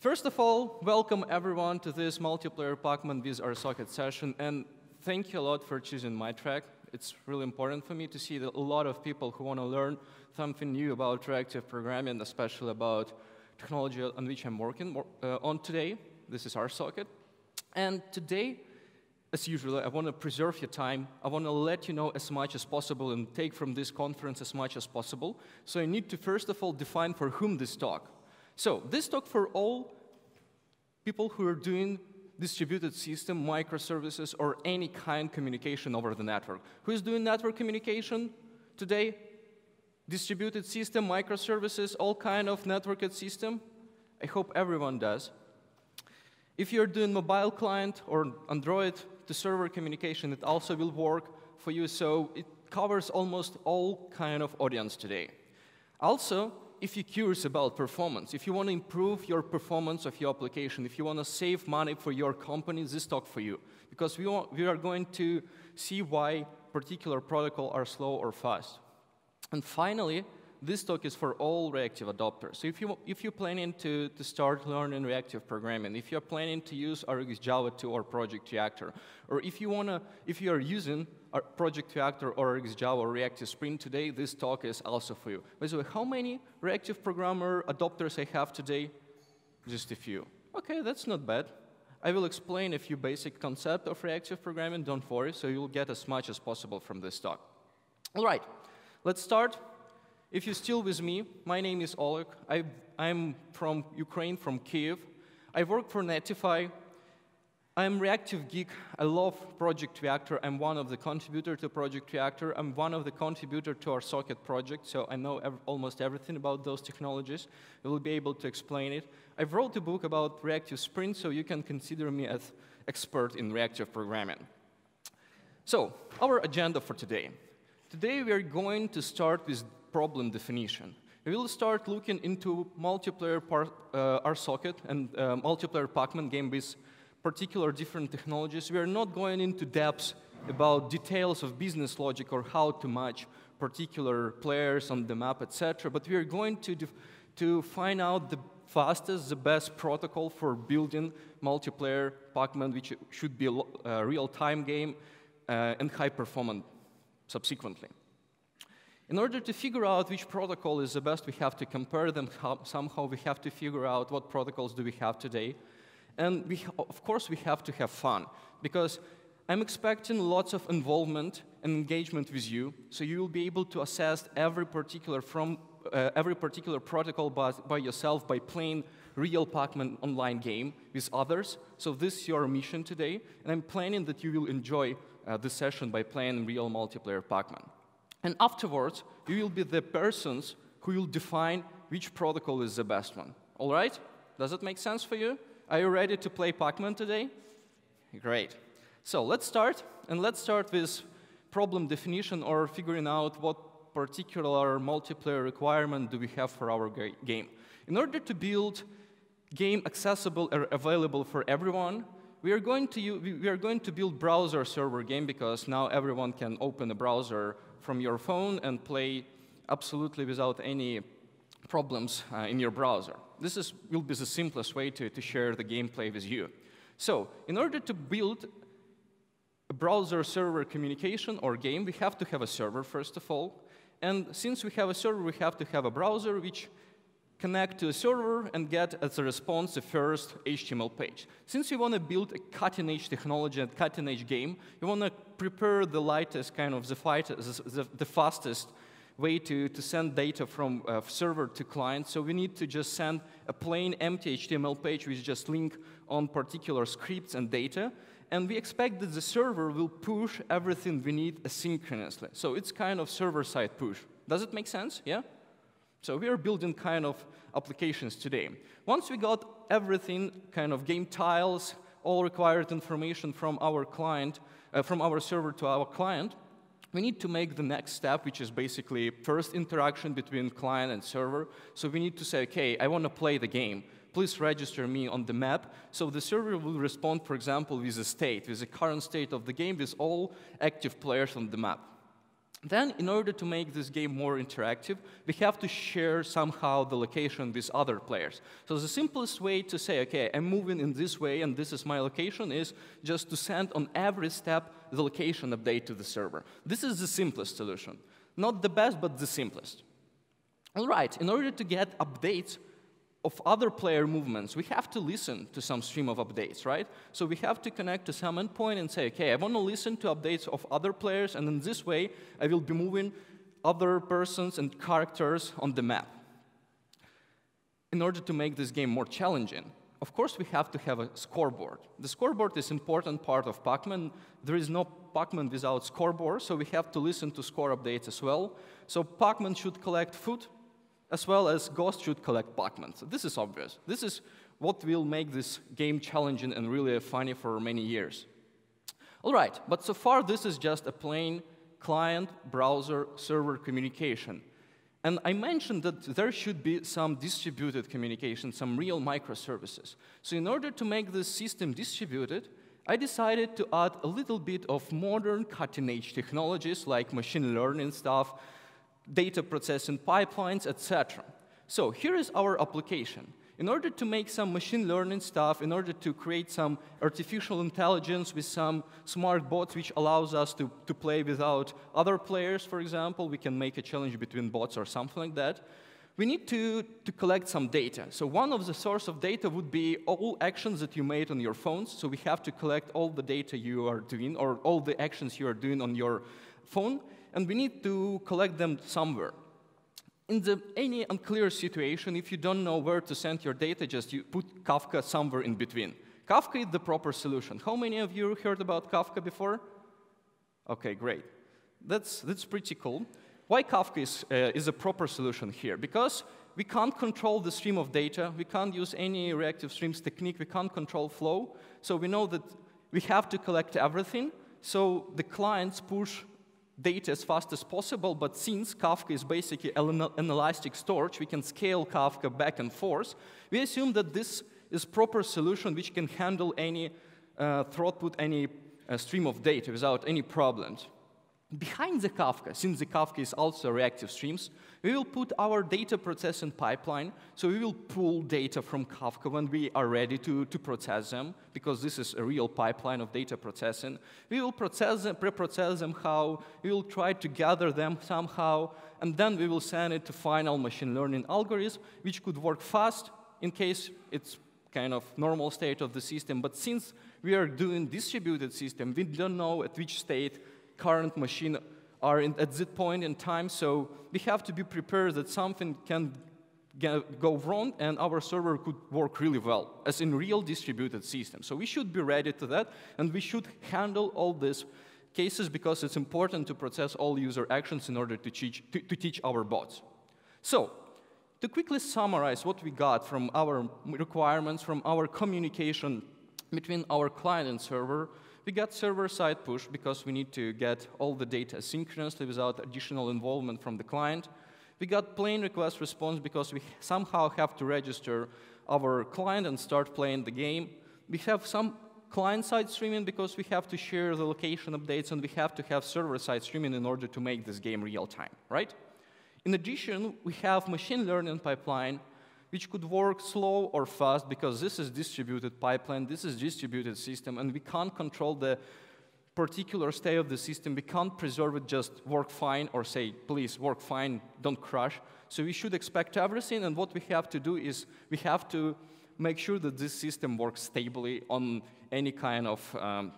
First of all, welcome everyone to this multiplayer Pacman with RSocket session, and thank you a lot for choosing my track. It's really important for me to see that a lot of people who want to learn something new about reactive programming, especially about technology on which I'm working uh, on today. This is RSocket. And today, as usual, I want to preserve your time. I want to let you know as much as possible and take from this conference as much as possible. So I need to first of all define for whom this talk. So this talk for all people who are doing distributed system, microservices, or any kind communication over the network. Who is doing network communication today? Distributed system, microservices, all kind of networked system? I hope everyone does. If you're doing mobile client or Android to server communication, it also will work for you. So it covers almost all kind of audience today. Also, if you're curious about performance, if you want to improve your performance of your application, if you want to save money for your company, this talk for you. Because we, want, we are going to see why particular protocol are slow or fast. And finally, this talk is for all reactive adopters. So if, you, if you're planning to, to start learning reactive programming, if you're planning to use RxJava 2 or Project Reactor, or if you wanna, if you are using Project Reactor or RxJava or Reactive Spring today, this talk is also for you. By the way, how many reactive programmer adopters I have today? Just a few. Okay, that's not bad. I will explain a few basic concepts of reactive programming, don't worry, so you'll get as much as possible from this talk. All right, let's start if you're still with me, my name is Oleg. I, am from Ukraine, from Kiev. I work for Netifi. I'm Reactive Geek. I love Project Reactor. I'm one of the contributors to Project Reactor. I'm one of the contributors to RSocket project, so I know ev almost everything about those technologies. I will be able to explain it. I've wrote a book about reactive Spring, so you can consider me as expert in reactive programming. So, our agenda for today. Today we are going to start with problem definition. We will start looking into multiplayer uh, RSocket and uh, multiplayer Pacman game with particular different technologies. We are not going into depths about details of business logic or how to match particular players on the map, etc. But we are going to, to find out the fastest, the best protocol for building multiplayer Pacman, which should be a real-time game uh, and high performance subsequently. In order to figure out which protocol is the best, we have to compare them. Somehow we have to figure out what protocols do we have today. And we, of course, we have to have fun, because I'm expecting lots of involvement and engagement with you, so you will be able to assess every particular, from, uh, every particular protocol by, by yourself by playing real Pacman online game with others. So this is your mission today, and I'm planning that you will enjoy uh, this session by playing real multiplayer Pacman. And afterwards, you will be the persons who will define which protocol is the best one. All right? Does it make sense for you? Are you ready to play Pacman today? Great. So let's start, and let's start with problem definition or figuring out what particular multiplayer requirement do we have for our game. In order to build game accessible or available for everyone, we are going to, we are going to build browser server game because now everyone can open a browser from your phone and play absolutely without any problems uh, in your browser. This is, will be the simplest way to, to share the gameplay with you. So in order to build a browser server communication or game, we have to have a server, first of all. And since we have a server, we have to have a browser which connect to a server and get as a response the first HTML page. Since you want to build a cutting-edge technology and cutting-edge game, you want to prepare the lightest, kind of the, the, the fastest way to, to send data from uh, server to client. So we need to just send a plain empty HTML page which just link on particular scripts and data. And we expect that the server will push everything we need asynchronously. So it's kind of server-side push. Does it make sense? Yeah? So we are building kind of applications today. Once we got everything, kind of game tiles, all required information from our client, uh, from our server to our client, we need to make the next step, which is basically first interaction between client and server. So we need to say, okay, I want to play the game. Please register me on the map. So the server will respond, for example, with a state, with the current state of the game, with all active players on the map. Then, in order to make this game more interactive, we have to share somehow the location with other players. So the simplest way to say, okay, I'm moving in this way and this is my location is just to send on every step the location update to the server. This is the simplest solution. Not the best, but the simplest. All right, in order to get updates of other player movements, we have to listen to some stream of updates, right? So we have to connect to some endpoint and say, okay, I want to listen to updates of other players, and in this way, I will be moving other persons and characters on the map. In order to make this game more challenging, of course, we have to have a scoreboard. The scoreboard is important part of Pacman. There is no Pacman without scoreboard, so we have to listen to score updates as well. So Pacman should collect food as well as Ghost should collect Pacman. So this is obvious. This is what will make this game challenging and really funny for many years. All right, but so far this is just a plain client, browser, server communication. And I mentioned that there should be some distributed communication, some real microservices. So in order to make this system distributed, I decided to add a little bit of modern cutting-edge technologies like machine learning stuff, data processing pipelines, etc. So here is our application. In order to make some machine learning stuff, in order to create some artificial intelligence with some smart bots which allows us to, to play without other players, for example, we can make a challenge between bots or something like that, we need to, to collect some data. So one of the source of data would be all actions that you made on your phones. So we have to collect all the data you are doing or all the actions you are doing on your phone and we need to collect them somewhere. In the, any unclear situation, if you don't know where to send your data, just you put Kafka somewhere in between. Kafka is the proper solution. How many of you heard about Kafka before? Okay, great. That's, that's pretty cool. Why Kafka is, uh, is a proper solution here? Because we can't control the stream of data. We can't use any reactive streams technique. We can't control flow. So we know that we have to collect everything. So the clients push data as fast as possible, but since Kafka is basically an elastic storage, we can scale Kafka back and forth, we assume that this is proper solution which can handle any uh, throughput, any uh, stream of data without any problems. Behind the Kafka, since the Kafka is also reactive streams, we will put our data processing pipeline. So we will pull data from Kafka when we are ready to, to process them, because this is a real pipeline of data processing. We will process them, pre-process them how, we will try to gather them somehow, and then we will send it to final machine learning algorithm, which could work fast in case it's kind of normal state of the system. But since we are doing distributed system, we don't know at which state current machine are in, at that point in time, so we have to be prepared that something can get, go wrong and our server could work really well, as in real distributed system. So we should be ready to that, and we should handle all these cases because it's important to process all user actions in order to teach, to, to teach our bots. So to quickly summarize what we got from our requirements, from our communication between our client and server, we got server-side push because we need to get all the data synchronously without additional involvement from the client. We got plain request response because we somehow have to register our client and start playing the game. We have some client-side streaming because we have to share the location updates and we have to have server-side streaming in order to make this game real-time, right? In addition, we have machine learning pipeline which could work slow or fast because this is distributed pipeline, this is distributed system, and we can't control the particular state of the system. We can't preserve it just work fine or say, please work fine, don't crash. So we should expect everything, and what we have to do is we have to make sure that this system works stably on any kind of, um,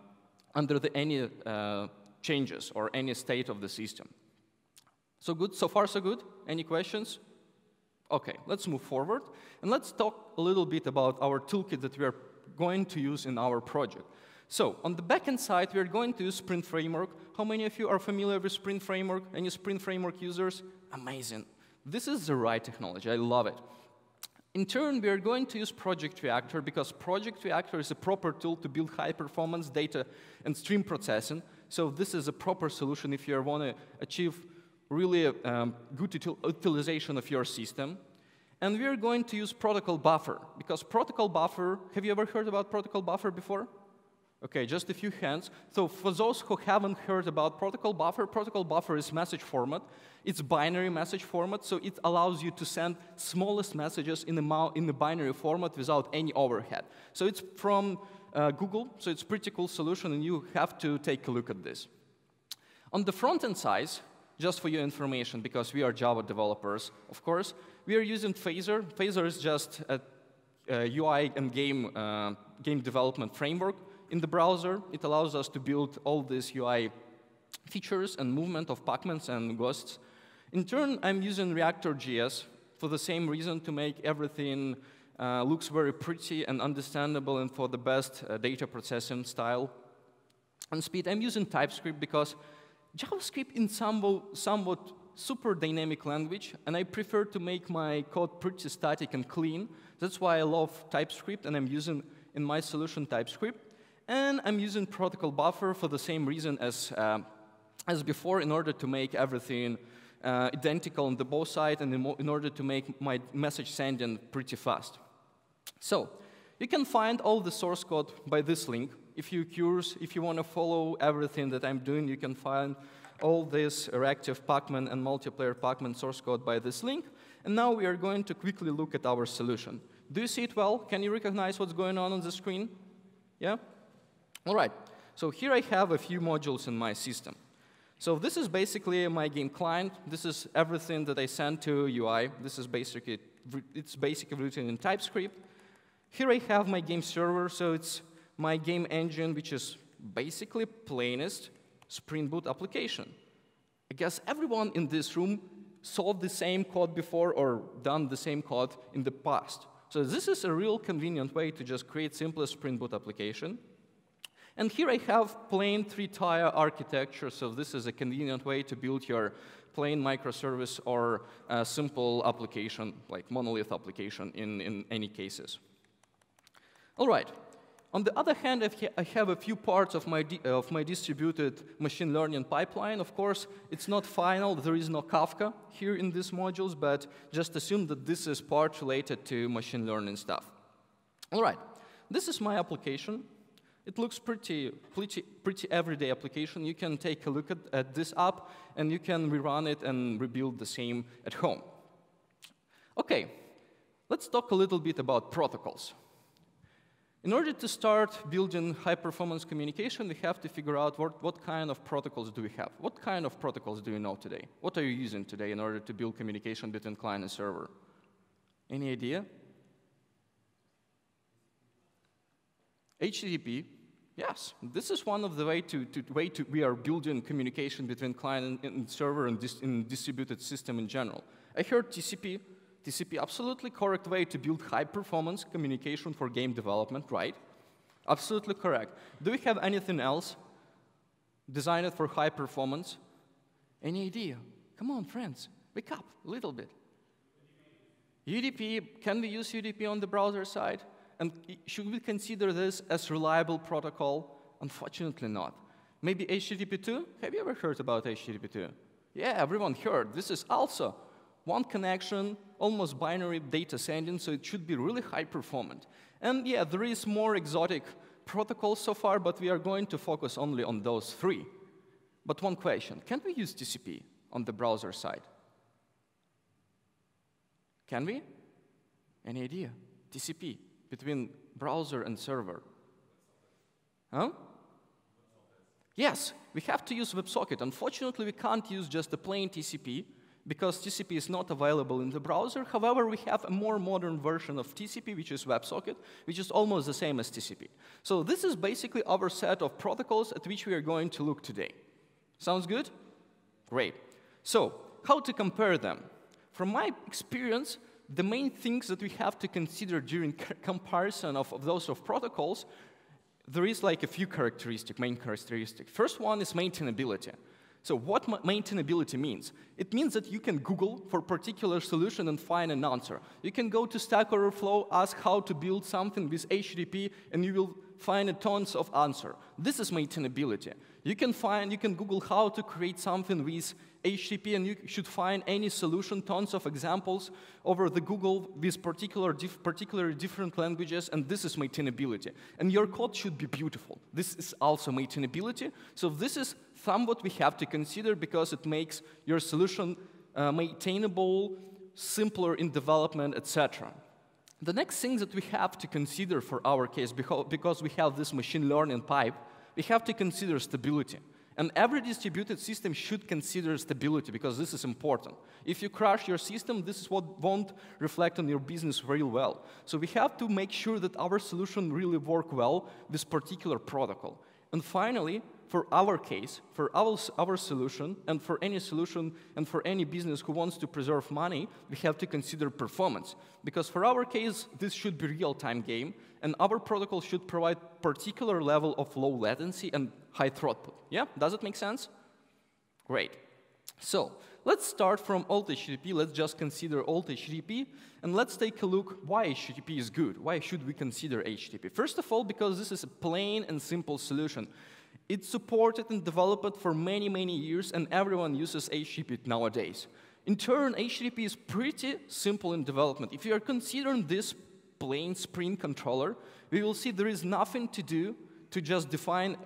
under the, any uh, changes or any state of the system. So good, so far so good? Any questions? Okay, let's move forward. And let's talk a little bit about our toolkit that we are going to use in our project. So on the backend side, we are going to use Spring Framework. How many of you are familiar with Spring Framework? Any Spring Framework users? Amazing. This is the right technology. I love it. In turn, we are going to use Project Reactor because Project Reactor is a proper tool to build high-performance data and stream processing. So this is a proper solution if you want to achieve really um, good util utilization of your system. And we're going to use protocol buffer, because protocol buffer, have you ever heard about protocol buffer before? Okay, just a few hands. So for those who haven't heard about protocol buffer, protocol buffer is message format. It's binary message format, so it allows you to send smallest messages in the, in the binary format without any overhead. So it's from uh, Google, so it's pretty cool solution, and you have to take a look at this. On the front-end side, just for your information, because we are Java developers, of course, we are using Phaser. Phaser is just a, a UI and game, uh, game development framework in the browser, it allows us to build all these UI features and movement of pacmans and ghosts. In turn, I'm using Reactor.js for the same reason to make everything uh, looks very pretty and understandable and for the best uh, data processing style and speed. I'm using TypeScript because JavaScript is somewhat, somewhat super dynamic language, and I prefer to make my code pretty static and clean. That's why I love TypeScript, and I'm using in my solution TypeScript. And I'm using protocol buffer for the same reason as, uh, as before in order to make everything uh, identical on the both sides and in, in order to make my message sending pretty fast. So you can find all the source code by this link. If you're curious, if you want to follow everything that I'm doing, you can find all this reactive Pacman and multiplayer Pacman source code by this link. And now we are going to quickly look at our solution. Do you see it well? Can you recognize what's going on on the screen? Yeah? All right, so here I have a few modules in my system. So this is basically my game client. This is everything that I send to UI. This is basically, it's basically written in TypeScript. Here I have my game server, so it's my game engine, which is basically plainest Spring Boot application. I guess everyone in this room solved the same code before or done the same code in the past. So this is a real convenient way to just create simplest Spring Boot application. And here I have plain three-tier architecture, so this is a convenient way to build your plain microservice or a simple application, like monolith application in, in any cases. All right. On the other hand, I have a few parts of my, of my distributed machine learning pipeline. Of course, it's not final. There is no Kafka here in these modules, but just assume that this is part related to machine learning stuff. All right. This is my application. It looks pretty, pretty, pretty everyday application. You can take a look at, at this app, and you can rerun it and rebuild the same at home. OK, let's talk a little bit about protocols. In order to start building high-performance communication, we have to figure out what, what kind of protocols do we have. What kind of protocols do you know today? What are you using today in order to build communication between client and server? Any idea? HTTP, yes, this is one of the way to, to way to we are building communication between client and, and server and dis, in distributed system in general. I heard TCP. TCP, absolutely correct way to build high performance communication for game development, right? Absolutely correct. Do we have anything else designed for high performance? Any idea? Come on, friends, wake up a little bit. UDP, can we use UDP on the browser side? And should we consider this as reliable protocol? Unfortunately not. Maybe HTTP2? Have you ever heard about HTTP2? Yeah, everyone heard. This is also one connection, almost binary data sending, so it should be really high performant. And yeah, there is more exotic protocols so far, but we are going to focus only on those three. But one question, can we use TCP on the browser side? Can we? Any idea? TCP between browser and server? Huh? Yes, we have to use WebSocket. Unfortunately, we can't use just a plain TCP because TCP is not available in the browser. However, we have a more modern version of TCP, which is WebSocket, which is almost the same as TCP. So this is basically our set of protocols at which we are going to look today. Sounds good? Great. So how to compare them? From my experience, the main things that we have to consider during comparison of, of those of protocols, there is like a few characteristics, main characteristics. First one is maintainability. So what ma maintainability means? It means that you can Google for a particular solution and find an answer. You can go to Stack Overflow, ask how to build something with HTTP, and you will find tons of answer. This is maintainability. You can find, you can Google how to create something with HTTP, and you should find any solution, tons of examples over the Google with particular dif particularly different languages, and this is maintainability. And your code should be beautiful. This is also maintainability. So this is somewhat we have to consider because it makes your solution uh, maintainable, simpler in development, etc. The next thing that we have to consider for our case, because we have this machine learning pipe, we have to consider stability. And every distributed system should consider stability because this is important. If you crash your system, this is what won't reflect on your business real well. So we have to make sure that our solution really work well with particular protocol. And finally, for our case, for our, our solution, and for any solution, and for any business who wants to preserve money, we have to consider performance. Because for our case, this should be real-time game, and our protocol should provide particular level of low latency and high throughput. Yeah, does it make sense? Great. So let's start from old HTTP. Let's just consider old HTTP, and let's take a look why HTTP is good. Why should we consider HTTP? First of all, because this is a plain and simple solution. It's supported and developed for many, many years, and everyone uses HTTP nowadays. In turn, HTTP is pretty simple in development. If you are considering this plain Spring controller, we will see there is nothing to do to just define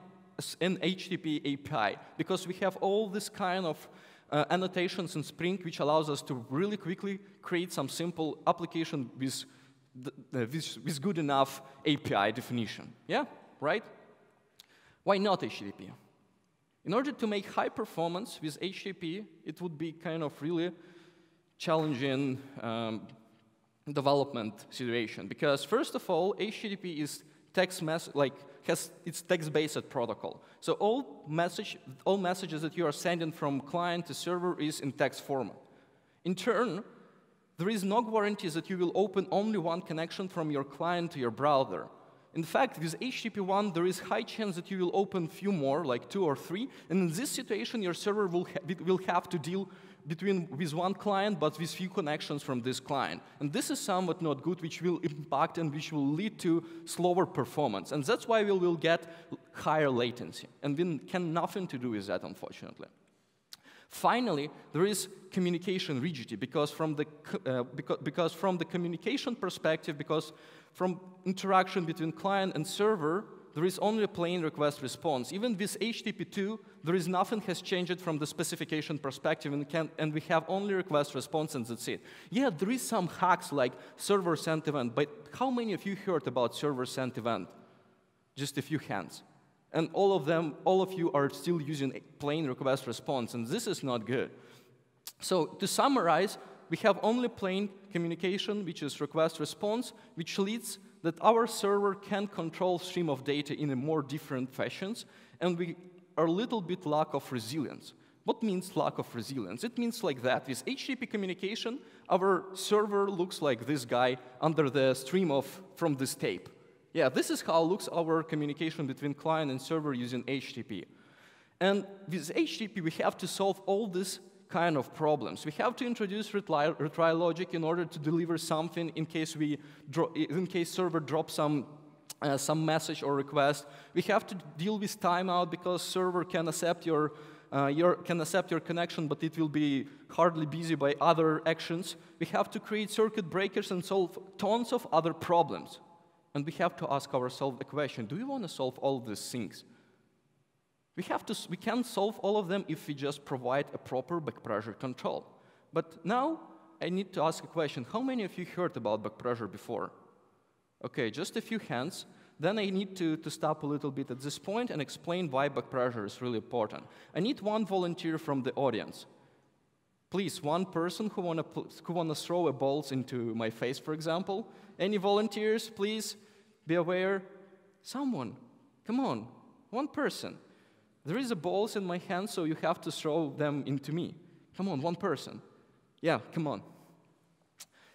an HTTP API, because we have all this kind of uh, annotations in Spring, which allows us to really quickly create some simple application with, the, with, with good enough API definition. Yeah, right? Why not HTTP? In order to make high performance with HTTP, it would be kind of really challenging um, development situation. Because first of all, HTTP is text mess like has its text-based protocol. So all message, all messages that you are sending from client to server is in text format. In turn, there is no guarantee that you will open only one connection from your client to your browser. In fact, with HTTP 1, there is high chance that you will open few more, like two or three, and in this situation, your server will, ha will have to deal between with one client, but with few connections from this client. And this is somewhat not good, which will impact and which will lead to slower performance. And that's why we will get higher latency. And we can nothing to do with that, unfortunately. Finally, there is communication rigidity because from the, uh, because, because from the communication perspective, because from interaction between client and server, there is only a plain request response. Even with HTTP2, there is nothing has changed from the specification perspective, and, can, and we have only request response, and that's it. Yeah, there is some hacks like server sent event, but how many of you heard about server sent event? Just a few hands. And all of them, all of you are still using plain request response, and this is not good. So to summarize, we have only plain communication, which is request response, which leads that our server can control stream of data in a more different fashions, and we are a little bit lack of resilience. What means lack of resilience? It means like that. With HTTP communication, our server looks like this guy under the stream of from this tape. Yeah, this is how looks our communication between client and server using HTTP. And with HTTP, we have to solve all these kind of problems. We have to introduce retry, retry logic in order to deliver something in case we in case server drops some uh, some message or request. We have to deal with timeout because server can accept your uh, your, can accept your connection, but it will be hardly busy by other actions. We have to create circuit breakers and solve tons of other problems. And we have to ask ourselves a question, do we want to solve all these things? We, have to, we can solve all of them if we just provide a proper back pressure control. But now I need to ask a question. How many of you heard about back pressure before? Okay, just a few hands. Then I need to, to stop a little bit at this point and explain why back pressure is really important. I need one volunteer from the audience. Please, one person who want to who wanna throw a balls into my face, for example. Any volunteers, please be aware. Someone, come on, one person. There is a balls in my hand, so you have to throw them into me. Come on, one person. Yeah, come on.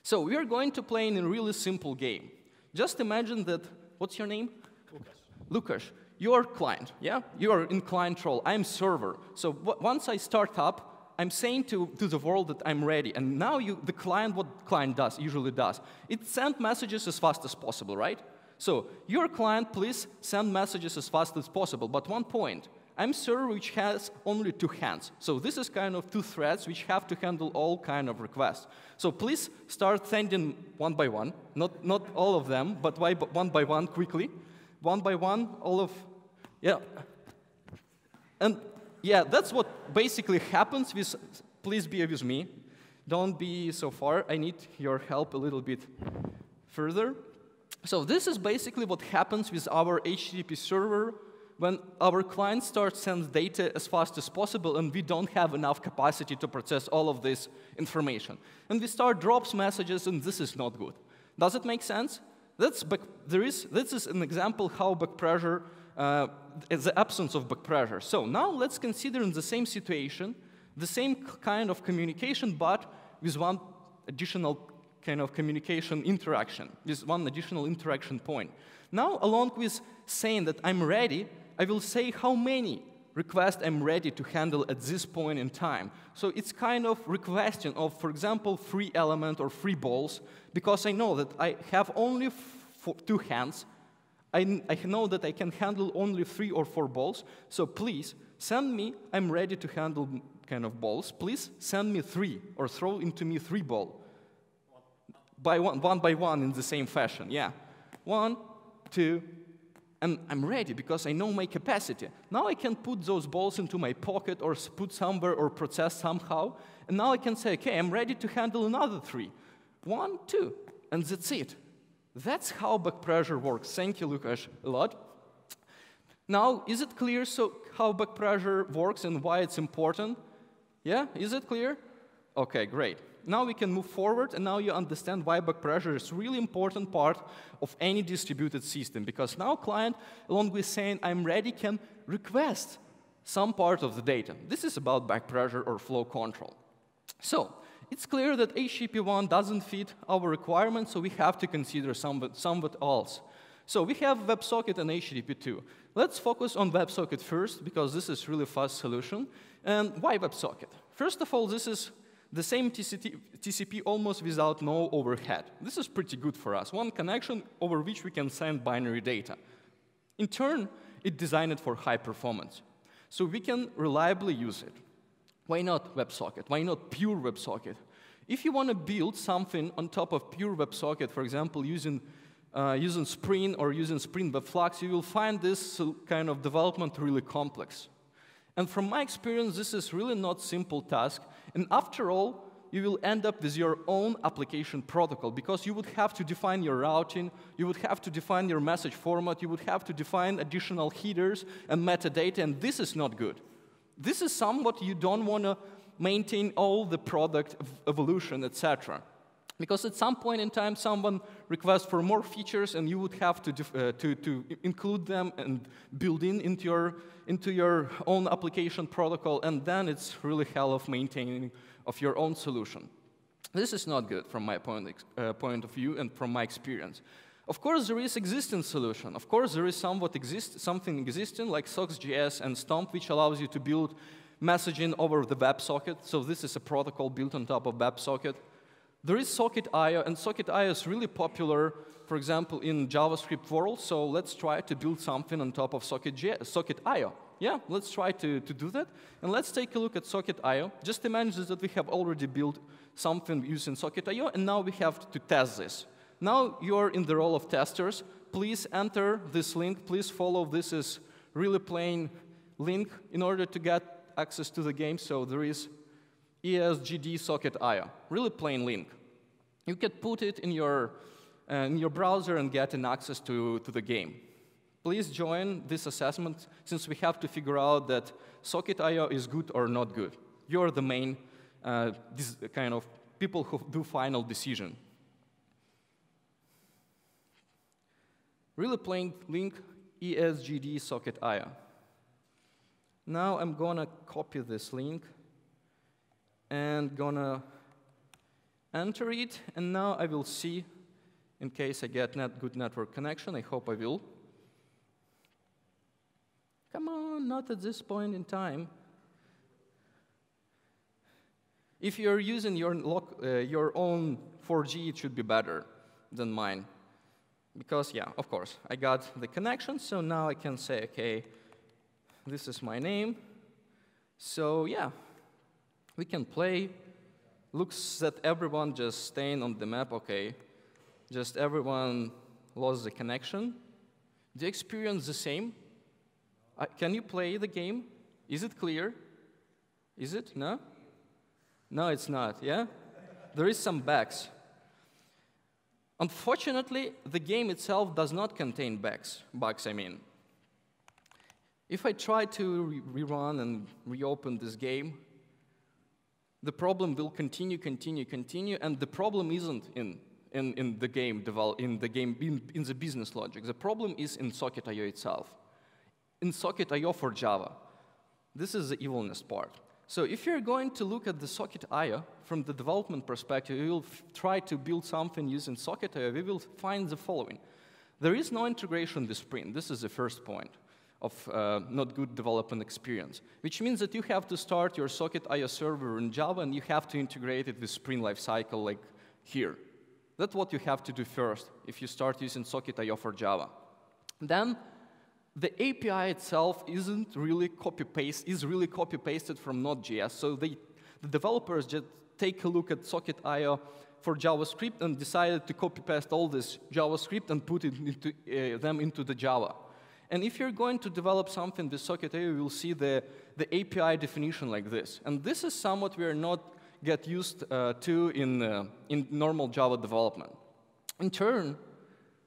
So we are going to play in a really simple game. Just imagine that, what's your name? Lucas. Lucas, you're client, yeah? You are in client role, I'm server. So once I start up, I'm saying to, to the world that I'm ready. And now you, the client, what client does, usually does, it sends messages as fast as possible, right? So your client, please send messages as fast as possible. But one point, I'm server which has only two hands. So this is kind of two threads which have to handle all kind of requests. So please start sending one by one, not, not all of them, but one by one quickly. One by one, all of, yeah. And yeah, that's what basically happens with, please be with me. Don't be so far. I need your help a little bit further. So this is basically what happens with our HTTP server when our client starts sends data as fast as possible and we don't have enough capacity to process all of this information. And we start drops messages and this is not good. Does it make sense? That's back, there is, this is an example how back pressure, uh, the absence of back pressure. So now let's consider in the same situation, the same kind of communication, but with one additional kind of communication interaction, with one additional interaction point. Now, along with saying that I'm ready, I will say how many requests I'm ready to handle at this point in time. So it's kind of requesting of, for example, three element or three balls, because I know that I have only two hands. I, I know that I can handle only three or four balls. So please send me, I'm ready to handle kind of balls. Please send me three or throw into me three ball by one, one by one in the same fashion. Yeah. One, two, and I'm ready because I know my capacity. Now I can put those balls into my pocket or put somewhere or process somehow. And now I can say, okay, I'm ready to handle another three. One, two, and that's it. That's how back pressure works. Thank you, Lukasz, a lot. Now, is it clear so how back pressure works and why it's important? Yeah, is it clear? Okay, great now we can move forward, and now you understand why back pressure is really important part of any distributed system, because now client, along with saying, I'm ready, can request some part of the data. This is about back pressure or flow control. So, it's clear that HTTP1 doesn't fit our requirements, so we have to consider somewhat, somewhat else. So we have WebSocket and HTTP2. Let's focus on WebSocket first, because this is really fast solution. And why WebSocket? First of all, this is the same TCP, almost without no overhead. This is pretty good for us. One connection over which we can send binary data. In turn, it designed it for high performance. So we can reliably use it. Why not WebSocket? Why not pure WebSocket? If you want to build something on top of pure WebSocket, for example, using, uh, using Spring or using Spring Web Flux, you will find this kind of development really complex. And from my experience, this is really not simple task. And after all, you will end up with your own application protocol because you would have to define your routing, you would have to define your message format, you would have to define additional headers and metadata, and this is not good. This is somewhat you don't want to maintain all the product evolution, etc. Because at some point in time, someone requests for more features, and you would have to, uh, to, to include them and build in into your, into your own application protocol, and then it's really hell of maintaining of your own solution. This is not good from my point, uh, point of view and from my experience. Of course, there is existing solution. Of course, there is somewhat exist something existing like SockJS and Stomp, which allows you to build messaging over the WebSocket. So this is a protocol built on top of WebSocket. There is Socket.io, and Socket.io is really popular, for example, in JavaScript world, so let's try to build something on top of Socket.io. Socket yeah, let's try to, to do that. And let's take a look at Socket.io. Just imagine that we have already built something using Socket.io, and now we have to test this. Now you're in the role of testers. Please enter this link. Please follow this is really plain link in order to get access to the game. So there is ESGD socket IO, really plain link. You can put it in your, uh, in your browser and get an access to, to the game. Please join this assessment since we have to figure out that socket IO is good or not good. You're the main uh, kind of people who do final decision. Really plain link ESGD socket IO. Now I'm gonna copy this link and gonna enter it, and now I will see, in case I get good network connection, I hope I will. Come on, not at this point in time. If you're using your, uh, your own 4G, it should be better than mine. Because, yeah, of course, I got the connection, so now I can say, okay, this is my name. So yeah, we can play. Looks that everyone just staying on the map, okay. Just everyone lost the connection. You experience the same? Can you play the game? Is it clear? Is it? No? No, it's not, yeah? There is some bugs. Unfortunately, the game itself does not contain bugs, bugs I mean. If I try to re rerun and reopen this game, the problem will continue, continue, continue, and the problem isn't in, in, in the game, in the game, in, in the business logic. The problem is in Socket.io itself. In Socket.io for Java. This is the evilness part. So if you're going to look at the Socket.io from the development perspective, you will try to build something using Socket.io, we will find the following. There is no integration with Spring. This is the first point of uh, not good development experience, which means that you have to start your Socket.io server in Java and you have to integrate it with Spring Lifecycle like here. That's what you have to do first if you start using Socket.io for Java. Then the API itself isn't really copy-paste, is really copy-pasted from Node.js, so they, the developers just take a look at Socket.io for JavaScript and decided to copy-paste all this JavaScript and put it into, uh, them into the Java. And if you're going to develop something with socket Socket.io, you will see the, the API definition like this. And this is somewhat we are not get used uh, to in, uh, in normal Java development. In turn,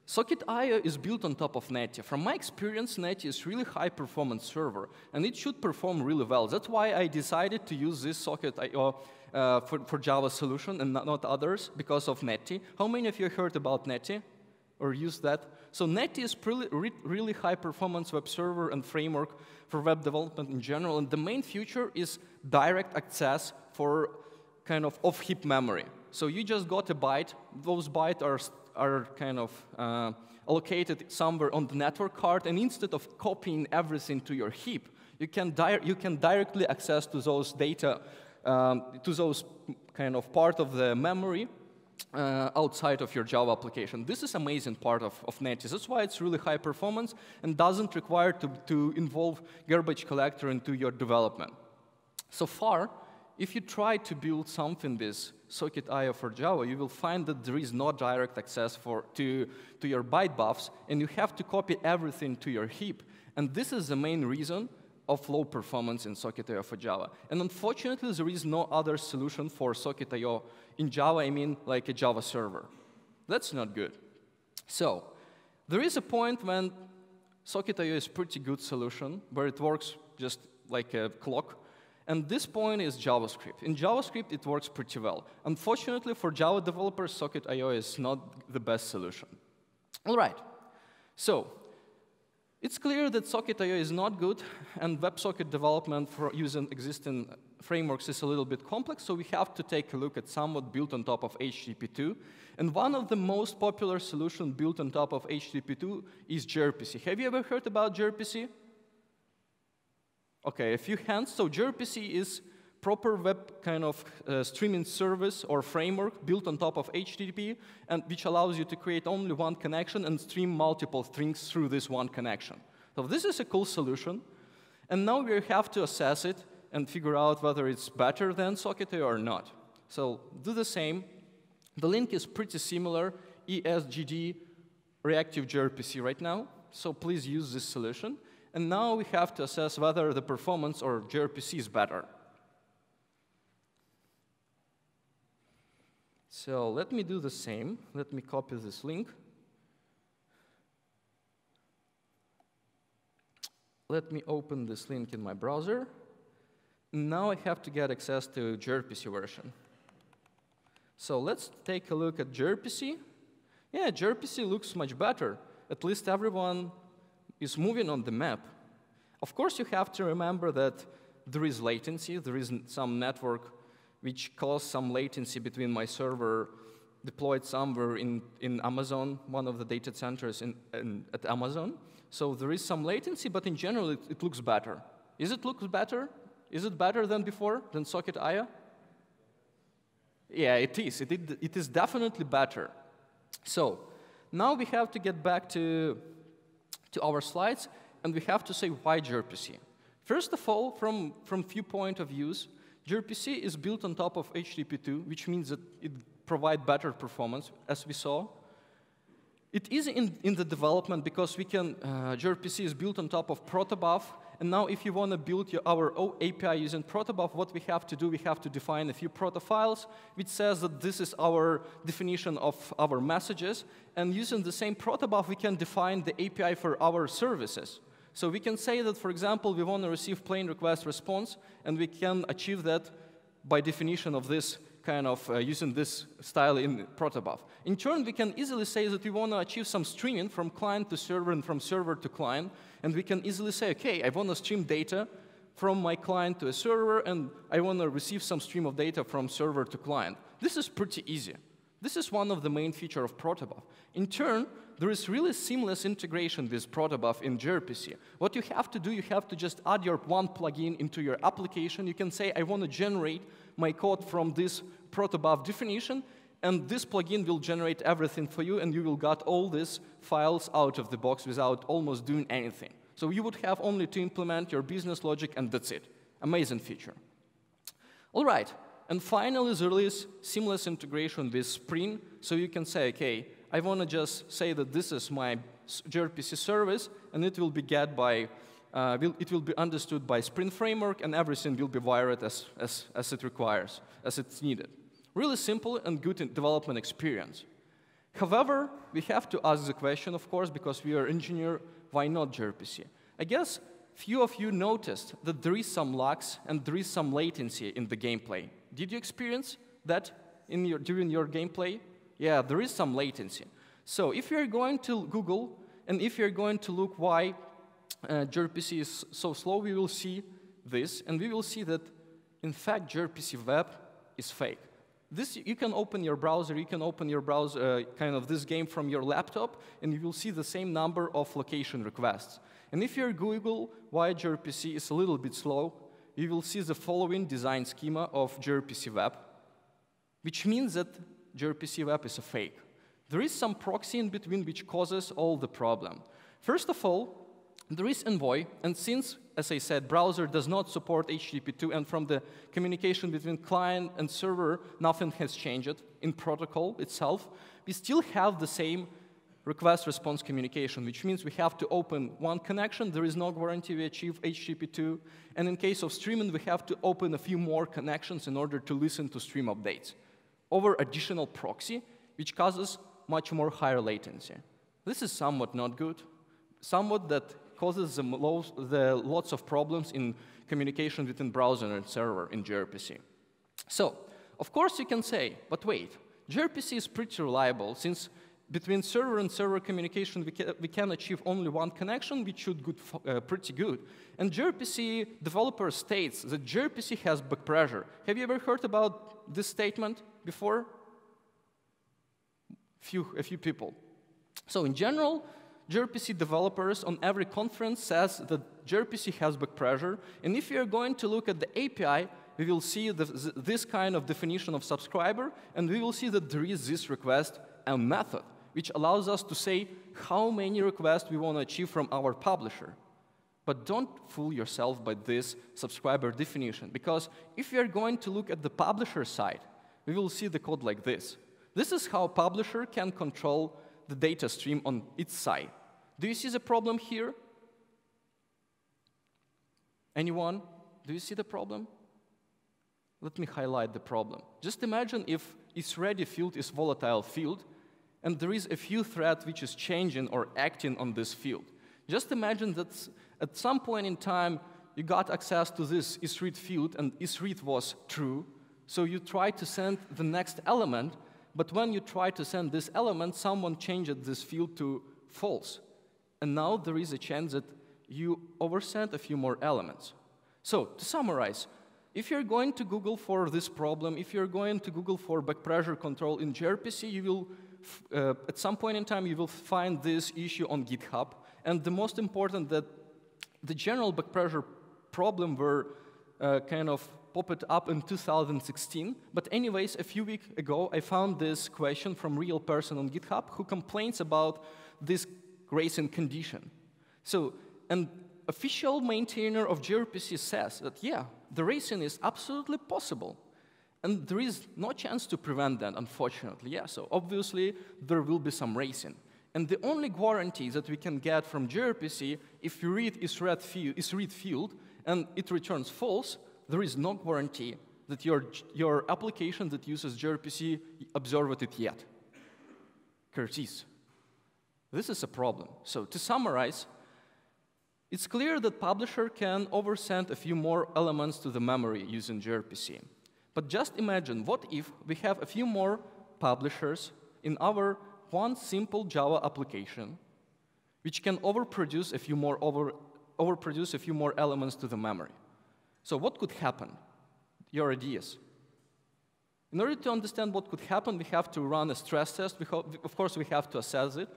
Socket.io is built on top of Netty. From my experience, Netty is really high performance server, and it should perform really well. That's why I decided to use this Socket.io uh, for, for Java solution and not, not others because of Netty. How many of you heard about Netty or used that? So Netty is really, really high performance web server and framework for web development in general. And the main feature is direct access for kind of off-heap memory. So you just got a byte. Those bytes are, are kind of uh, allocated somewhere on the network card. And instead of copying everything to your heap, you can, you can directly access to those data, um, to those kind of part of the memory uh, outside of your Java application. This is amazing part of, of. That's why it's really high performance and doesn't require to, to involve garbage collector into your development. So far, if you try to build something with Socket.io for Java, you will find that there is no direct access for, to, to your byte buffs, and you have to copy everything to your heap. And this is the main reason of low performance in Socket.io for Java. And unfortunately, there is no other solution for Socket.io in Java, I mean like a Java server. That's not good. So there is a point when Socket.io is pretty good solution, where it works just like a clock. And this point is JavaScript. In JavaScript, it works pretty well. Unfortunately, for Java developers, Socket.io is not the best solution. All right. So it's clear that Socket.io is not good, and WebSocket development for using existing frameworks is a little bit complex, so we have to take a look at somewhat built on top of HTTP2. And one of the most popular solutions built on top of HTTP2 is gRPC. Have you ever heard about gRPC? Okay, a few hands. So gRPC is proper web kind of uh, streaming service or framework built on top of HTTP, and which allows you to create only one connection and stream multiple things through this one connection. So this is a cool solution. And now we have to assess it and figure out whether it's better than Socket.io or not. So do the same. The link is pretty similar, ESGD reactive gRPC right now. So please use this solution. And now we have to assess whether the performance or gRPC is better. So let me do the same. Let me copy this link. Let me open this link in my browser. Now I have to get access to gRPC version. So let's take a look at gRPC. Yeah, gRPC looks much better. At least everyone is moving on the map. Of course, you have to remember that there is latency. There is some network which caused some latency between my server deployed somewhere in, in Amazon, one of the data centers in, in, at Amazon. So there is some latency, but in general, it, it looks better. Is it looks better? Is it better than before, than Socket IO? Yeah, it is. It, it, is definitely better. So now we have to get back to, to our slides, and we have to say why gRPC. First of all, from, from few point of views, gRPC is built on top of HTTP2, which means that it provides better performance, as we saw. It is in, in the development because we can, uh, gRPC is built on top of protobuf, and now if you want to build your, our API using protobuf, what we have to do, we have to define a few protofiles, which says that this is our definition of our messages, and using the same protobuf, we can define the API for our services. So we can say that, for example, we want to receive plain request response, and we can achieve that by definition of this kind of uh, using this style in protobuf. In turn, we can easily say that we want to achieve some streaming from client to server and from server to client, and we can easily say, okay, I want to stream data from my client to a server, and I want to receive some stream of data from server to client. This is pretty easy. This is one of the main features of protobuf. In turn, there is really seamless integration with protobuf in gRPC. What you have to do, you have to just add your one plugin into your application. You can say, I want to generate my code from this protobuf definition, and this plugin will generate everything for you, and you will get all these files out of the box without almost doing anything. So you would have only to implement your business logic, and that's it. Amazing feature. All right, and finally, there is seamless integration with Spring, so you can say, okay, I want to just say that this is my gRPC service, and it will be get by uh, will, it will be understood by Spring Framework, and everything will be wired as, as, as it requires, as it's needed. Really simple and good development experience. However, we have to ask the question, of course, because we are engineer, why not gRPC? I guess few of you noticed that there is some lags and there is some latency in the gameplay. Did you experience that in your, during your gameplay? Yeah, there is some latency. So if you're going to Google, and if you're going to look why uh, gRPC is so slow, we will see this, and we will see that, in fact, gRPC Web is fake. This, you can open your browser, you can open your browser, uh, kind of this game from your laptop, and you will see the same number of location requests. And if you're Google why gRPC is a little bit slow, you will see the following design schema of gRPC Web, which means that gRPC Web is a fake. There is some proxy in between which causes all the problem. First of all, there is Envoy, and since, as I said, browser does not support HTTP2, and from the communication between client and server, nothing has changed in protocol itself, we still have the same request-response communication, which means we have to open one connection. There is no guarantee we achieve HTTP2. And in case of streaming, we have to open a few more connections in order to listen to stream updates over additional proxy, which causes much more higher latency. This is somewhat not good, somewhat that causes the, the lots of problems in communication between browser and server in gRPC. So, of course you can say, but wait, gRPC is pretty reliable since between server and server communication, we can, we can achieve only one connection, which should good, uh, pretty good. And gRPC developer states that gRPC has backpressure. Have you ever heard about this statement before? Few, a few people. So in general, gRPC developers on every conference says that gRPC has backpressure, and if you're going to look at the API, we will see the, this kind of definition of subscriber, and we will see that there is this request and method, which allows us to say how many requests we want to achieve from our publisher. But don't fool yourself by this subscriber definition, because if you're going to look at the publisher side, we will see the code like this. This is how publisher can control the data stream on its side. Do you see the problem here? Anyone? Do you see the problem? Let me highlight the problem. Just imagine if is ready field is volatile field, and there is a few thread which is changing or acting on this field. Just imagine that at some point in time, you got access to this isRead field, and isRead was true, so you try to send the next element, but when you try to send this element, someone changed this field to false. And now there is a chance that you oversent a few more elements. So, to summarize, if you're going to Google for this problem, if you're going to Google for backpressure control in gRPC, you will, uh, at some point in time, you will find this issue on GitHub. And the most important that the general backpressure problem were uh, kind of popped up in 2016. But anyways, a few weeks ago, I found this question from real person on GitHub who complains about this racing condition. So, an official maintainer of gRPC says that, yeah, the racing is absolutely possible. And there is no chance to prevent that, unfortunately. Yeah, so obviously there will be some racing. And the only guarantee that we can get from gRPC, if you read is read, is read field and it returns false, there is no guarantee that your, your application that uses gRPC observed it yet. Curtis. This is a problem. So to summarize, it's clear that publisher can oversend a few more elements to the memory using gRPC. But just imagine, what if we have a few more publishers in our one simple Java application, which can overproduce a few more, over, overproduce a few more elements to the memory. So what could happen? Your ideas. In order to understand what could happen, we have to run a stress test. of course, we have to assess it.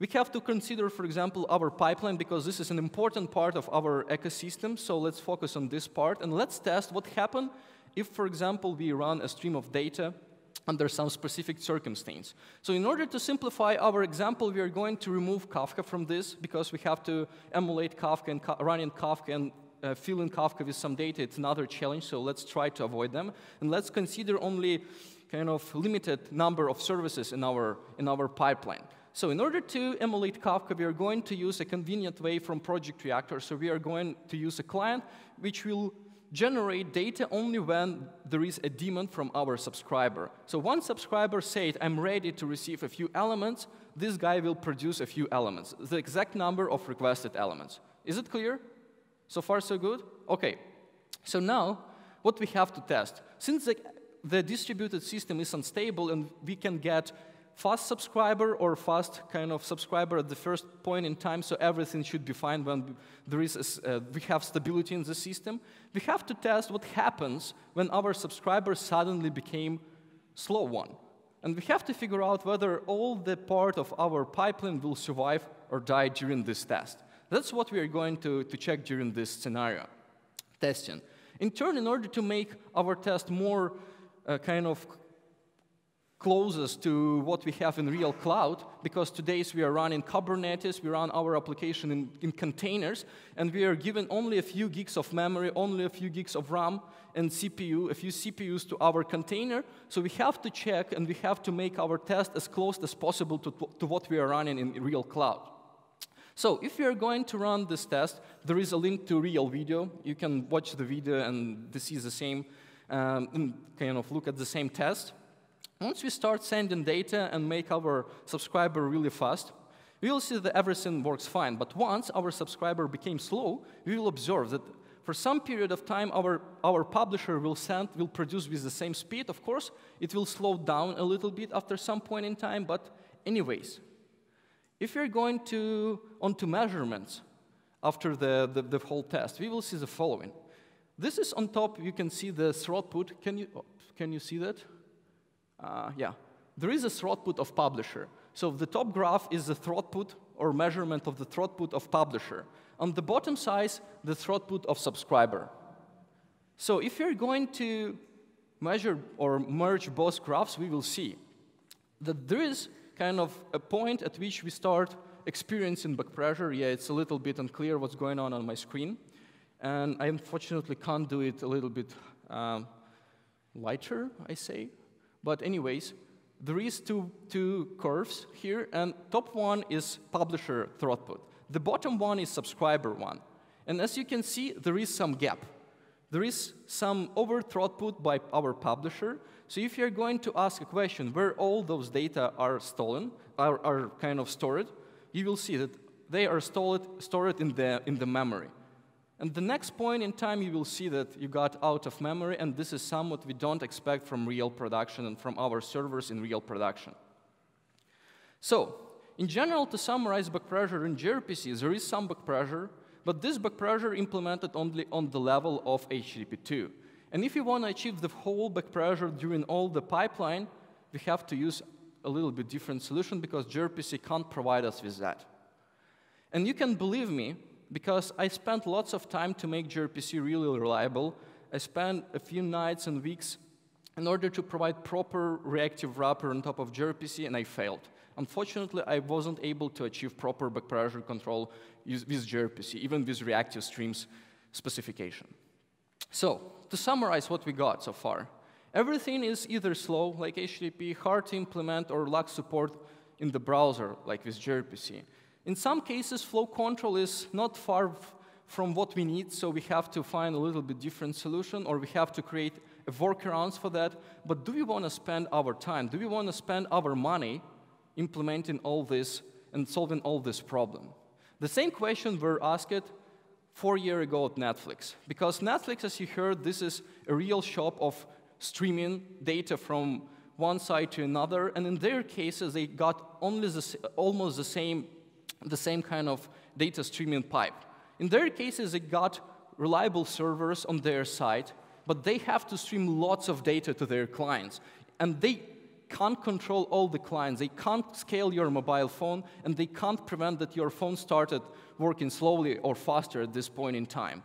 We have to consider, for example, our pipeline, because this is an important part of our ecosystem. So let's focus on this part, and let's test what happened if, for example, we run a stream of data under some specific circumstance. So in order to simplify our example, we are going to remove Kafka from this because we have to emulate Kafka and run in Kafka and uh, fill in Kafka with some data. It's another challenge, so let's try to avoid them. And let's consider only kind of limited number of services in our, in our pipeline. So in order to emulate Kafka, we are going to use a convenient way from Project Reactor. So we are going to use a client which will generate data only when there is a demand from our subscriber. So one subscriber said, I'm ready to receive a few elements, this guy will produce a few elements, the exact number of requested elements. Is it clear? So far, so good? OK. So now, what we have to test, since the, the distributed system is unstable and we can get fast subscriber or fast kind of subscriber at the first point in time, so everything should be fine when there is a, uh, we have stability in the system. We have to test what happens when our subscriber suddenly became slow one. And we have to figure out whether all the part of our pipeline will survive or die during this test. That's what we are going to, to check during this scenario testing. In turn, in order to make our test more uh, kind of closest to what we have in real cloud, because today we are running Kubernetes, we run our application in, in, containers, and we are given only a few gigs of memory, only a few gigs of RAM and CPU, a few CPUs to our container. So we have to check and we have to make our test as close as possible to, to what we are running in real cloud. So if you are going to run this test, there is a link to real video. You can watch the video and this is the same, um, kind of look at the same test. Once we start sending data and make our subscriber really fast, we will see that everything works fine. But once our subscriber became slow, we will observe that for some period of time, our, our publisher will send, will produce with the same speed. Of course, it will slow down a little bit after some point in time, but anyways. If you're going to, onto measurements after the, the, the whole test, we will see the following. This is on top, you can see the throughput. Can you, can you see that? Uh, yeah, there is a throughput of publisher. So the top graph is the throughput or measurement of the throughput of publisher. On the bottom side, the throughput of subscriber. So if you're going to measure or merge both graphs, we will see that there is kind of a point at which we start experiencing back pressure. Yeah, it's a little bit unclear what's going on on my screen. And I unfortunately can't do it a little bit um, lighter, I say. But anyways, there is two, two curves here, and top one is publisher throughput. The bottom one is subscriber one. And as you can see, there is some gap. There is some over throughput by our publisher. So if you're going to ask a question where all those data are stolen, are, are kind of stored, you will see that they are stored, stored in, the, in the memory. And the next point in time, you will see that you got out of memory, and this is somewhat we don't expect from real production and from our servers in real production. So, in general, to summarize back pressure in gRPC, there is some back pressure, but this back pressure implemented only on the level of HTTP2. And if you want to achieve the whole back pressure during all the pipeline, we have to use a little bit different solution because gRPC can't provide us with that. And you can believe me, because I spent lots of time to make gRPC really reliable. I spent a few nights and weeks in order to provide proper reactive wrapper on top of gRPC, and I failed. Unfortunately, I wasn't able to achieve proper backpressure control with gRPC, even with reactive streams specification. So, to summarize what we got so far, everything is either slow, like HTTP, hard to implement, or lacks support in the browser, like with gRPC. In some cases, flow control is not far from what we need, so we have to find a little bit different solution, or we have to create a workarounds for that. But do we want to spend our time? Do we want to spend our money implementing all this and solving all this problem? The same question were asked four years ago at Netflix, because Netflix, as you heard, this is a real shop of streaming data from one side to another, and in their cases, they got only the, almost the same, the same kind of data streaming pipe. In their cases, they got reliable servers on their side, but they have to stream lots of data to their clients. And they can't control all the clients. They can't scale your mobile phone, and they can't prevent that your phone started working slowly or faster at this point in time.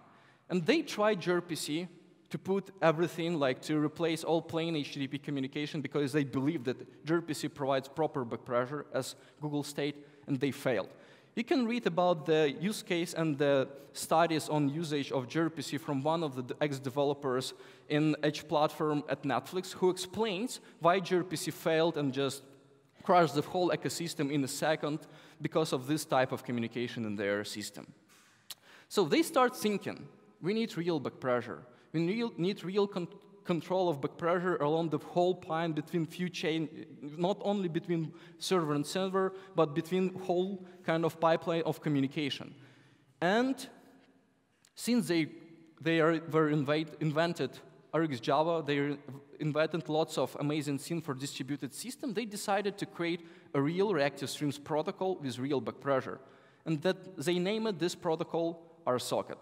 And they tried gRPC to put everything, like to replace all plain HTTP communication because they believe that gRPC provides proper backpressure, as Google state, and they failed. You can read about the use case and the studies on usage of gRPC from one of the ex-developers in Edge platform at Netflix who explains why gRPC failed and just crashed the whole ecosystem in a second because of this type of communication in their system. So they start thinking, we need real back pressure. We need real control of back pressure along the whole pipe between few chain, not only between server and server, but between whole kind of pipeline of communication. And since they, they are, were invade, invented RxJava, they invented lots of amazing things for distributed system, they decided to create a real reactive streams protocol with real backpressure. And that they named this protocol RSocket.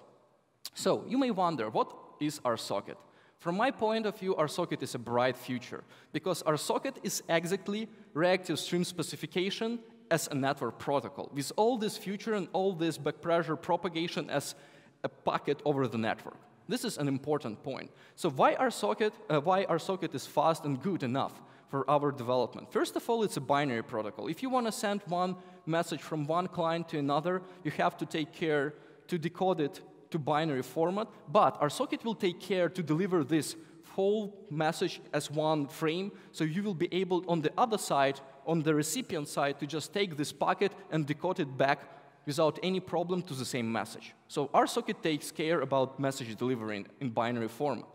So you may wonder, what is RSocket? From my point of view, RSocket is a bright future because RSocket is exactly reactive stream specification as a network protocol with all this future and all this backpressure propagation as a packet over the network. This is an important point. So why RSocket, uh, why RSocket is fast and good enough for our development? First of all, it's a binary protocol. If you want to send one message from one client to another, you have to take care to decode it to binary format, but RSocket will take care to deliver this whole message as one frame, so you will be able, on the other side, on the recipient side, to just take this packet and decode it back without any problem to the same message. So RSocket takes care about message delivery in binary format.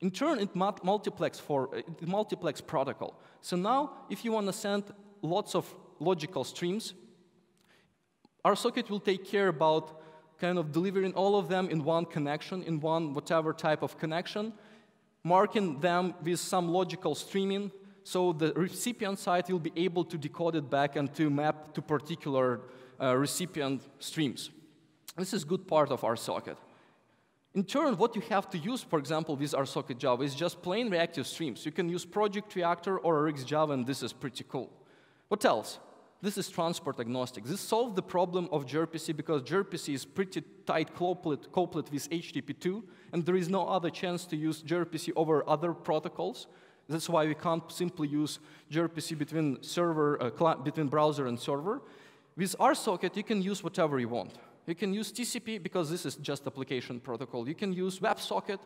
In turn, it multiplex for uh, multiplex protocol. So now, if you want to send lots of logical streams, RSocket will take care about kind of delivering all of them in one connection, in one whatever type of connection, marking them with some logical streaming, so the recipient side will be able to decode it back and to map to particular recipient streams. This is good part of RSocket. In turn, what you have to use, for example, with RSocket Java is just plain reactive streams. You can use Project Reactor or RxJava, and this is pretty cool. What else? This is transport agnostic. This solved the problem of gRPC because gRPC is pretty tight coupled, coupled with HTTP2, and there is no other chance to use gRPC over other protocols. That's why we can't simply use gRPC between server, uh, between browser and server. With RSocket, you can use whatever you want. You can use TCP because this is just application protocol. You can use WebSocket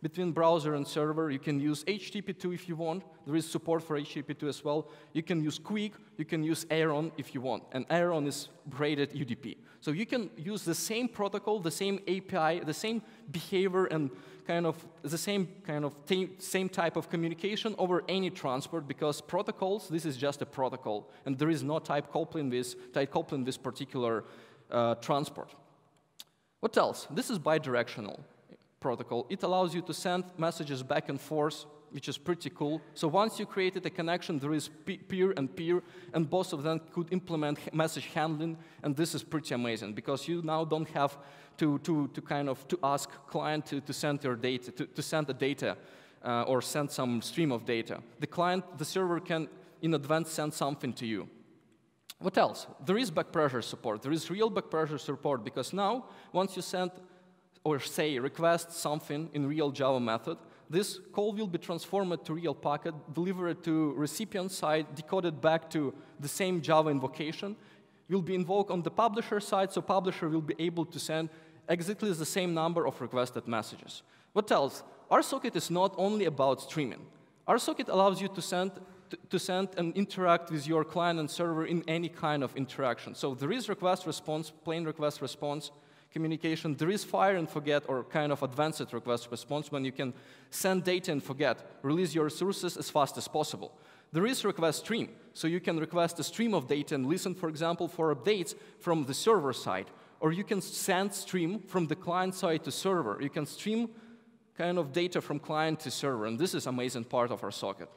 between browser and server. You can use HTTP2 if you want. There is support for HTTP2 as well. You can use QUIC. You can use Aeron if you want. And Aeron is rated UDP. So you can use the same protocol, the same API, the same behavior, and kind of the same kind of same type of communication over any transport because protocols, this is just a protocol. And there is no type coupling with, type coupling this particular uh, transport. What else? This is bidirectional protocol. It allows you to send messages back and forth, which is pretty cool. So once you created a connection, there is peer and peer, and both of them could implement message handling, and this is pretty amazing because you now don't have to, to, to kind of to ask client to, to send your data, to, to send the data uh, or send some stream of data. The client, the server can in advance send something to you. What else? There is backpressure support. There is real backpressure support because now, once you send or say request something in real Java method, This call will be transformed to real packet, delivered to recipient side, decoded back to the same Java invocation, will be invoked on the publisher side, so publisher will be able to send exactly the same number of requested messages. What else? RSocket is not only about streaming. RSocket allows you to send, to send and interact with your client and server in any kind of interaction. So there is request response, plain request response, communication. There is fire and forget or kind of advanced request response when you can send data and forget, release your resources as fast as possible. There is request stream, so you can request a stream of data and listen, for example, for updates from the server side. Or you can send stream from the client side to server. You can stream kind of data from client to server, and this is amazing part of RSocket.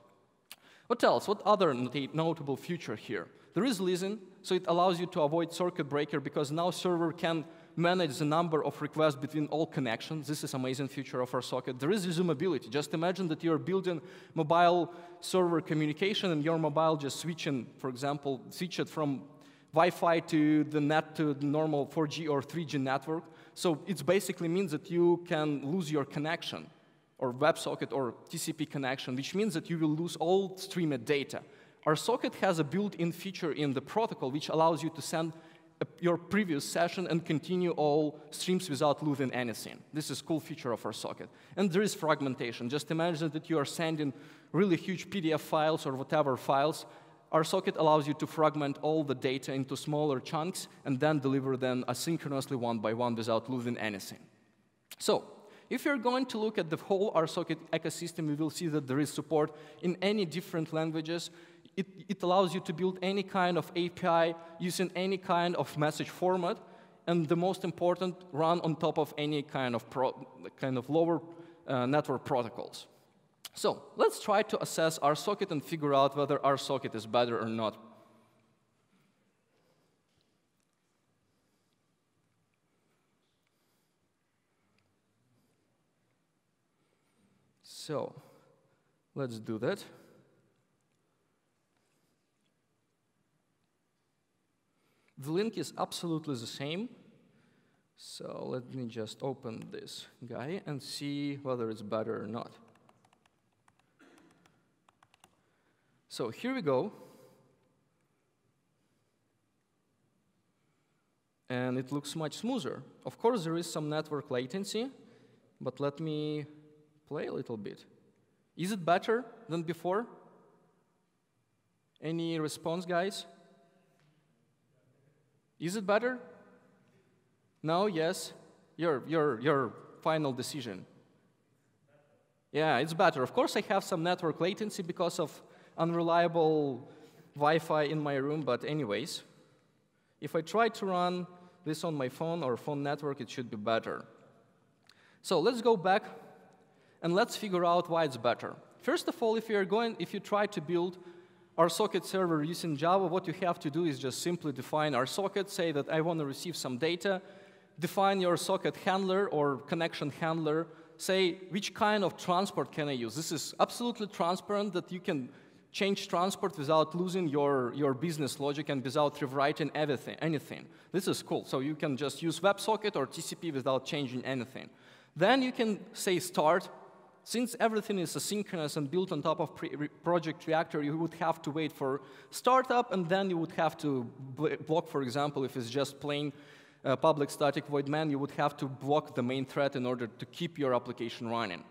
What else? What other notable feature here? There is listen, so it allows you to avoid circuit breaker because now server can manage the number of requests between all connections. This is amazing feature of RSocket. There is resumability. Just imagine that you're building mobile server communication and your mobile just switching, for example, switch it from Wi-Fi to the net to the normal 4G or 3G network. So it basically means that you can lose your connection or WebSocket or TCP connection, which means that you will lose all streamed data. RSocket has a built-in feature in the protocol which allows you to send your previous session and continue all streams without losing anything. This is a cool feature of RSocket. And there is fragmentation. Just imagine that you are sending really huge PDF files or whatever files. RSocket allows you to fragment all the data into smaller chunks and then deliver them asynchronously one by one without losing anything. So if you're going to look at the whole RSocket ecosystem, you will see that there is support in any different languages it, it allows you to build any kind of API using any kind of message format, and the most important, run on top of any kind of, pro, kind of lower uh, network protocols. So let's try to assess RSocket and figure out whether RSocket is better or not. So let's do that. The link is absolutely the same. So let me just open this guy and see whether it's better or not. So here we go. And it looks much smoother. Of course, there is some network latency, but let me play a little bit. Is it better than before? Any response, guys? Is it better? No, yes? Your, your, your final decision. Yeah, it's better. Of course, I have some network latency because of unreliable Wi-Fi in my room, but anyways, if I try to run this on my phone or phone network, it should be better. So let's go back and let's figure out why it's better. First of all, if you're going, if you try to build RSocket server using Java, what you have to do is just simply define RSocket, say that I want to receive some data, define your socket handler or connection handler, say which kind of transport can I use. This is absolutely transparent that you can change transport without losing your, your business logic and without rewriting everything, anything. This is cool. So you can just use WebSocket or TCP without changing anything. Then you can say start, since everything is asynchronous and built on top of Project Reactor, you would have to wait for startup, and then you would have to block, for example, if it's just plain uh, public static void main, you would have to block the main thread in order to keep your application running.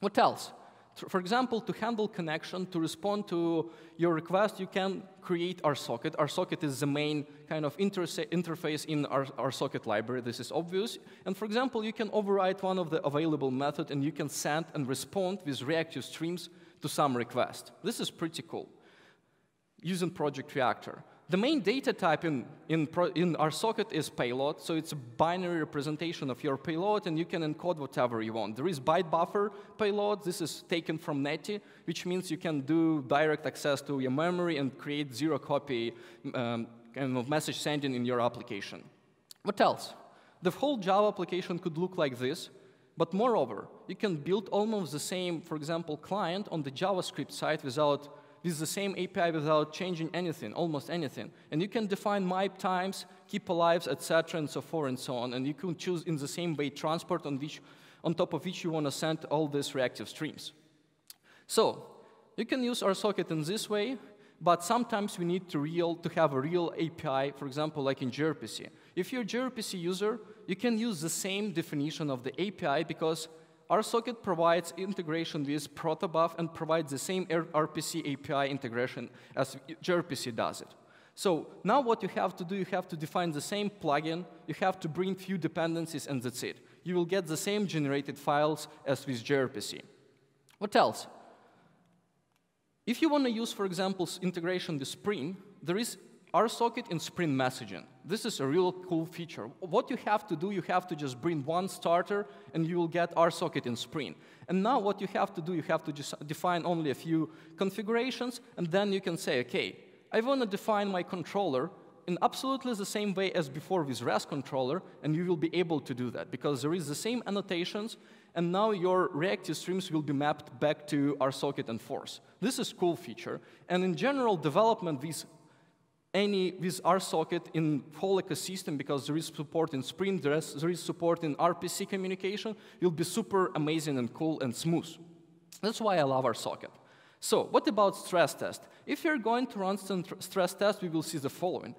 What else? For example, to handle connection, to respond to your request, you can create RSocket. RSocket is the main kind of interface in our, RSocket library. This is obvious. And for example, you can override one of the available method, and you can send and respond with reactive streams to some request. This is pretty cool using Project Reactor. The main data type in, in, in RSocket is payload, so it's a binary representation of your payload, and you can encode whatever you want. There is byte buffer payload. This is taken from Netty, which means you can do direct access to your memory and create zero copy um, kind of message sending in your application. What else? The whole Java application could look like this, but moreover, you can build almost the same, for example, client on the JavaScript side without with the same API without changing anything, almost anything. And you can define MIME types, keep alive, etc., and so forth and so on. And you can choose in the same way transport on which, on top of which you want to send all these reactive streams. So you can use RSocket in this way, but sometimes we need to, real, to have a real API, for example, like in gRPC. If you're a gRPC user, you can use the same definition of the API because RSocket provides integration with protobuf and provides the same RPC API integration as gRPC does it. So now what you have to do, you have to define the same plugin, you have to bring few dependencies, and that's it. You will get the same generated files as with gRPC. What else? If you want to use, for example, integration with Spring, there is RSocket in Spring messaging. This is a real cool feature. What you have to do, you have to just bring one starter, and you will get RSocket in Spring. And now what you have to do, you have to just define only a few configurations, and then you can say, OK, I want to define my controller in absolutely the same way as before with REST controller, and you will be able to do that because there is the same annotations, and now your reactive streams will be mapped back to RSocket and force. This is cool feature, and in general development, with any with RSocket in whole ecosystem because there is support in Spring, there is, there is support in RPC communication, it'll be super amazing and cool and smooth. That's why I love RSocket. So what about stress test? If you're going to run some stress test, we will see the following.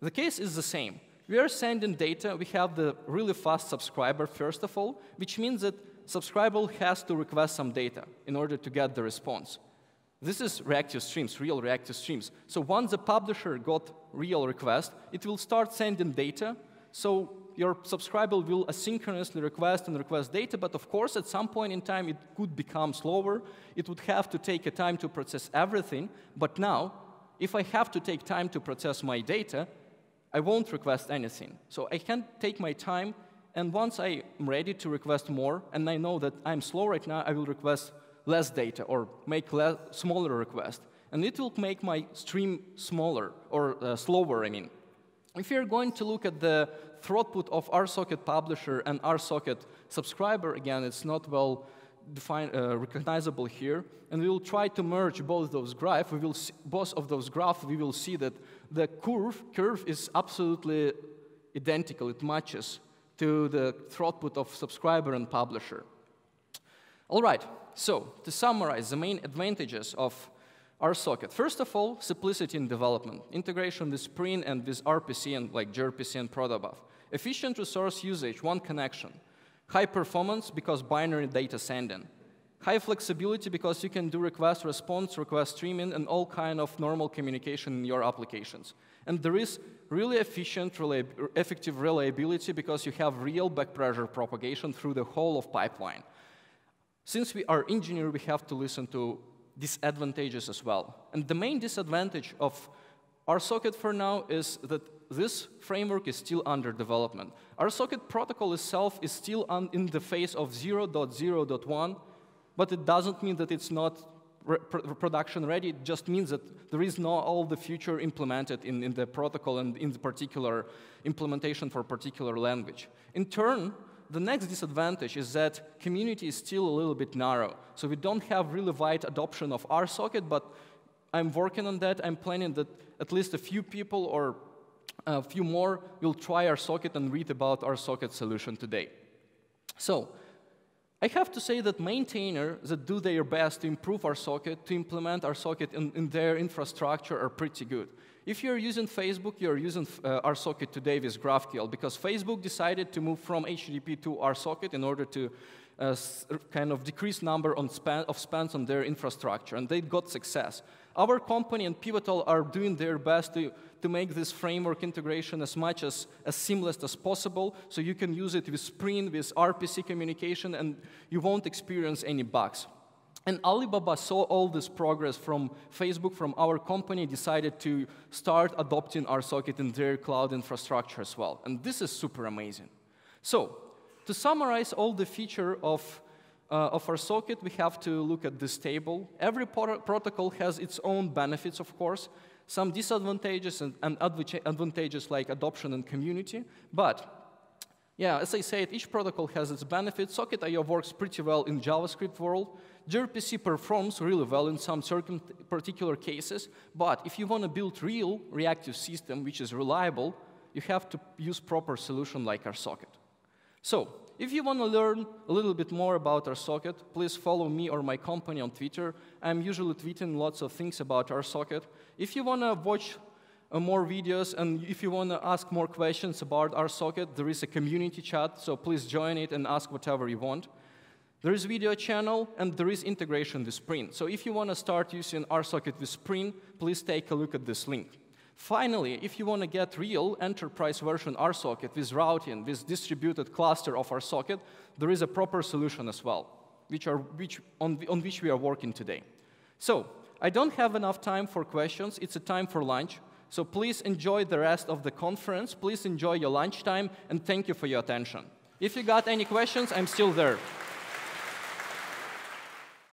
The case is the same. We are sending data. We have the really fast subscriber, first of all, which means that subscriber has to request some data in order to get the response. This is reactive streams, real reactive streams. So once the publisher got real request, it will start sending data. So your subscriber will asynchronously request and request data, but of course, at some point in time, it could become slower. It would have to take a time to process everything. But now, if I have to take time to process my data, I won't request anything. So I can take my time, and once I'm ready to request more, and I know that I'm slow right now, I will request less data or make less, smaller request. And it will make my stream smaller, or uh, slower, I mean. If you're going to look at the throughput of RSocket publisher and RSocket subscriber, again, it's not well defined, uh, recognizable here. And we will try to merge both those graphs. We will see, both of those graphs, we will see that the curve, curve is absolutely identical. It matches to the throughput of subscriber and publisher. All right, so to summarize the main advantages of RSocket. First of all, simplicity in development, integration with Spring and with RPC and like gRPC and protobuf. Efficient resource usage, one connection. High performance because binary data sending. High flexibility because you can do request response, request streaming, and all kind of normal communication in your applications. And there is really efficient, effective reliability because you have real back pressure propagation through the whole of pipeline. Since we are engineers, we have to listen to disadvantages as well. And the main disadvantage of RSocket for now is that this framework is still under development. RSocket protocol itself is still in the phase of 0.0.1, but it doesn't mean that it's not production ready. It just means that there is not all the future implemented in, in the protocol and in the particular implementation for particular language. In turn, the next disadvantage is that community is still a little bit narrow. So we don't have really wide adoption of RSocket, but I'm working on that. I'm planning that at least a few people or a few more will try RSocket and read about RSocket solution today. So I have to say that maintainers that do their best to improve RSocket, to implement RSocket in, in their infrastructure are pretty good. If you're using Facebook, you're using uh, RSocket today with GraphQL because Facebook decided to move from HTTP to RSocket in order to uh, kind of decrease number span of spans on their infrastructure, and they got success. Our company and Pivotal are doing their best to, to make this framework integration as much as, as seamless as possible, so you can use it with Spring, with RPC communication, and you won't experience any bugs. And Alibaba saw all this progress from Facebook, from our company, decided to start adopting RSocket in their cloud infrastructure as well. And this is super amazing. So, to summarize all the feature of, uh, of RSocket, we have to look at this table. Every protocol has its own benefits, of course, some disadvantages and, and advantages like adoption and community. But yeah, as I said, each protocol has its benefits. Socket.io works pretty well in JavaScript world gRPC performs really well in some certain particular cases, but if you want to build real reactive system which is reliable, you have to use proper solution like RSocket. So, If you want to learn a little bit more about RSocket, please follow me or my company on Twitter. I'm usually tweeting lots of things about RSocket. If you want to watch uh, more videos and if you want to ask more questions about RSocket, there is a community chat, so please join it and ask whatever you want. There is video channel and there is integration with Spring. So if you want to start using RSocket with Spring, please take a look at this link. Finally, if you want to get real enterprise version RSocket with routing, with distributed cluster of RSocket, there is a proper solution as well, which are, which, on, on which we are working today. So I don't have enough time for questions. It's a time for lunch. So please enjoy the rest of the conference. Please enjoy your lunchtime, and thank you for your attention. If you got any questions, I'm still there.